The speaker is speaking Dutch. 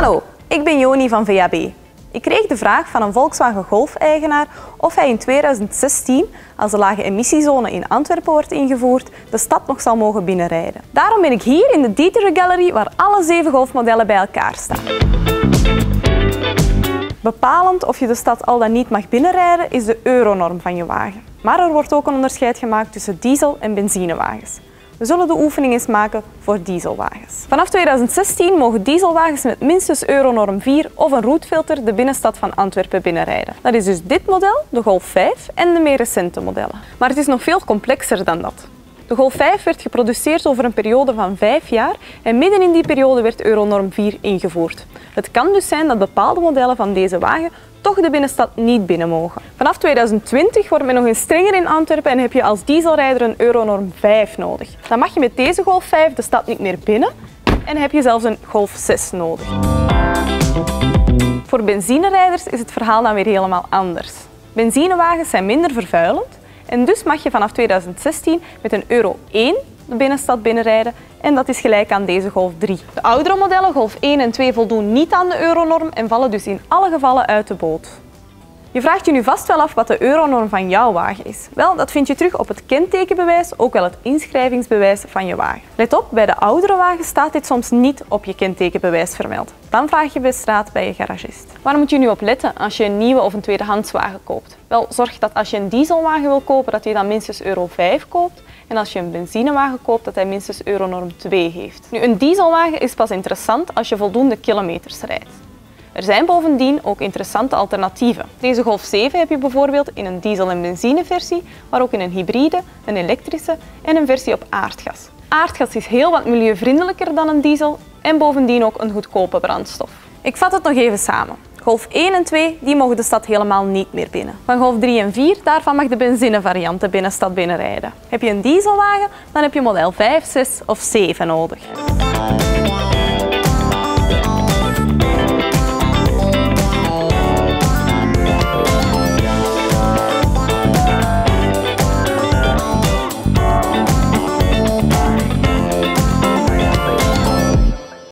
Hallo, ik ben Joni van VAB. Ik kreeg de vraag van een Volkswagen Golf-eigenaar of hij in 2016, als de lage emissiezone in Antwerpen wordt ingevoerd, de stad nog zal mogen binnenrijden. Daarom ben ik hier in de Dieter Gallery waar alle zeven golfmodellen bij elkaar staan. Bepalend of je de stad al dan niet mag binnenrijden is de euronorm van je wagen. Maar er wordt ook een onderscheid gemaakt tussen diesel- en benzinewagens. We zullen de oefening eens maken voor dieselwagens. Vanaf 2016 mogen dieselwagens met minstens Euronorm 4 of een roetfilter de binnenstad van Antwerpen binnenrijden. Dat is dus dit model, de Golf 5 en de meer recente modellen. Maar het is nog veel complexer dan dat. De Golf 5 werd geproduceerd over een periode van vijf jaar en midden in die periode werd Euronorm 4 ingevoerd. Het kan dus zijn dat bepaalde modellen van deze wagen toch de binnenstad niet binnen mogen. Vanaf 2020 wordt men nog eens strenger in Antwerpen en heb je als dieselrijder een Euronorm 5 nodig. Dan mag je met deze Golf 5 de stad niet meer binnen en heb je zelfs een Golf 6 nodig. Voor benzinerijders is het verhaal dan weer helemaal anders. Benzinewagens zijn minder vervuilend en dus mag je vanaf 2016 met een Euro 1 de binnenstad binnenrijden en dat is gelijk aan deze Golf 3. De oudere modellen, Golf 1 en 2, voldoen niet aan de euronorm en vallen dus in alle gevallen uit de boot. Je vraagt je nu vast wel af wat de euronorm van jouw wagen is. Wel, dat vind je terug op het kentekenbewijs, ook wel het inschrijvingsbewijs van je wagen. Let op, bij de oudere wagen staat dit soms niet op je kentekenbewijs vermeld. Dan vraag je bij straat bij je garagist. Waar moet je nu op letten als je een nieuwe of een tweedehandswagen koopt? Wel, zorg dat als je een dieselwagen wil kopen, dat je dan minstens euro 5 koopt. En als je een benzinewagen koopt, dat hij minstens euronorm 2 heeft. Nu, een dieselwagen is pas interessant als je voldoende kilometers rijdt. Er zijn bovendien ook interessante alternatieven. Deze Golf 7 heb je bijvoorbeeld in een diesel- en benzineversie, maar ook in een hybride, een elektrische en een versie op aardgas. Aardgas is heel wat milieuvriendelijker dan een diesel en bovendien ook een goedkope brandstof. Ik vat het nog even samen. Golf 1 en 2 die mogen de stad helemaal niet meer binnen. Van Golf 3 en 4 daarvan mag de benzinevariant de binnenstad binnenrijden. Heb je een dieselwagen, dan heb je model 5, 6 of 7 nodig.